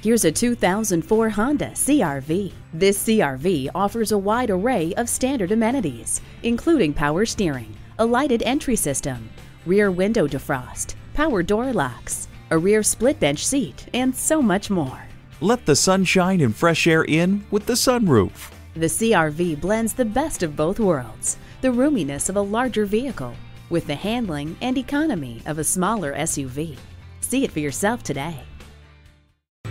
Here's a 2004 Honda CRV. This CRV offers a wide array of standard amenities, including power steering, a lighted entry system, rear window defrost, power door locks, a rear split bench seat, and so much more. Let the sunshine and fresh air in with the sunroof. The CRV blends the best of both worlds the roominess of a larger vehicle with the handling and economy of a smaller SUV. See it for yourself today.